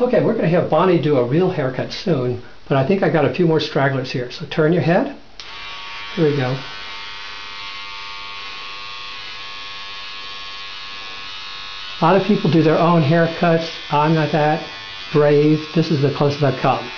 Okay, we're going to have Bonnie do a real haircut soon, but I think I got a few more stragglers here. So turn your head. Here we go. A lot of people do their own haircuts. I'm not that brave. This is the closest I've come.